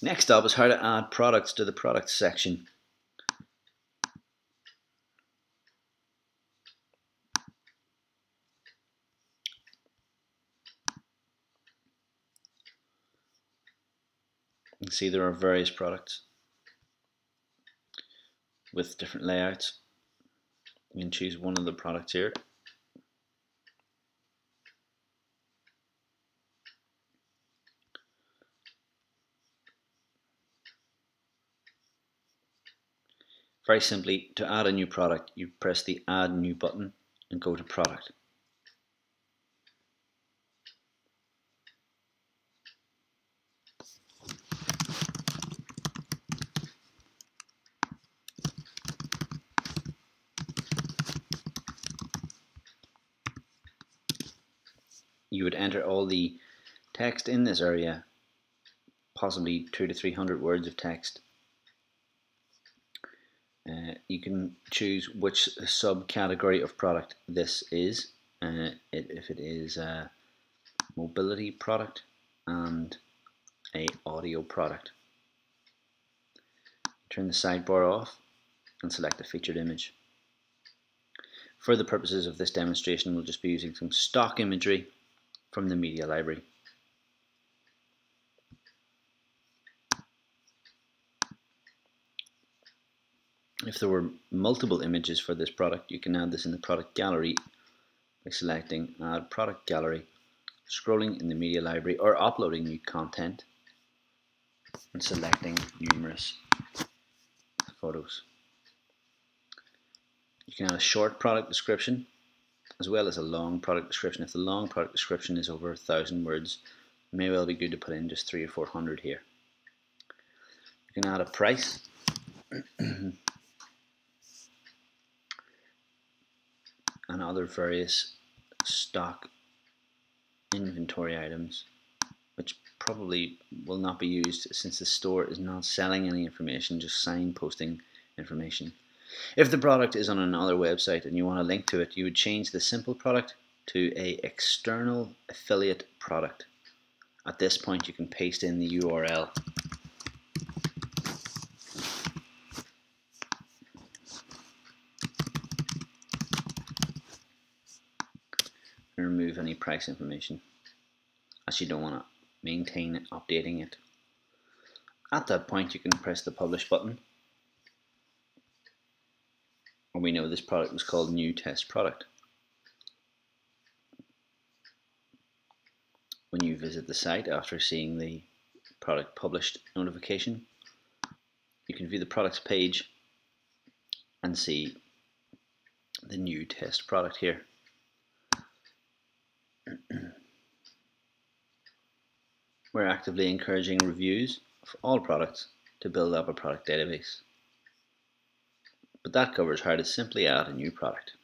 Next up is how to add products to the products section. You can see there are various products with different layouts. You can choose one of the products here. Very simply, to add a new product, you press the Add New button and go to Product. you would enter all the text in this area, possibly two to three hundred words of text. Uh, you can choose which subcategory of product this is, uh, it, if it is a mobility product and a audio product. Turn the sidebar off and select the featured image. For the purposes of this demonstration, we'll just be using some stock imagery from the media library. If there were multiple images for this product, you can add this in the product gallery by selecting Add Product Gallery, scrolling in the media library or uploading new content and selecting numerous photos. You can add a short product description as well as a long product description. If the long product description is over a thousand words, it may well be good to put in just three or four hundred here. You can add a price. and other various stock inventory items which probably will not be used since the store is not selling any information just signposting information if the product is on another website and you want to link to it, you would change the simple product to a external affiliate product. At this point you can paste in the URL. And remove any price information as you don't want to maintain updating it. At that point you can press the publish button and we know this product was called new test product. When you visit the site after seeing the product published notification, you can view the products page and see the new test product here. We're actively encouraging reviews of all products to build up a product database but that covers how to simply add a new product.